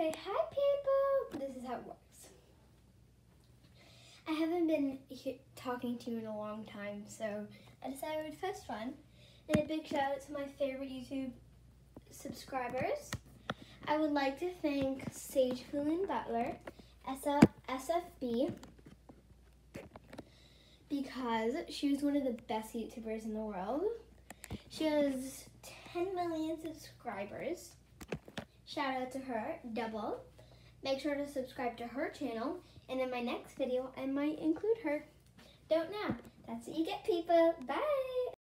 Okay, hi people. This is how it works. I haven't been talking to you in a long time, so I decided I would first one. And a big shout out to my favorite YouTube subscribers. I would like to thank Sage Poolin Butler, SF- SFB, because she was one of the best YouTubers in the world. She has 10 million subscribers. Shout out to her, double. Make sure to subscribe to her channel, and in my next video, I might include her. Don't know. That's what you get, people. Bye!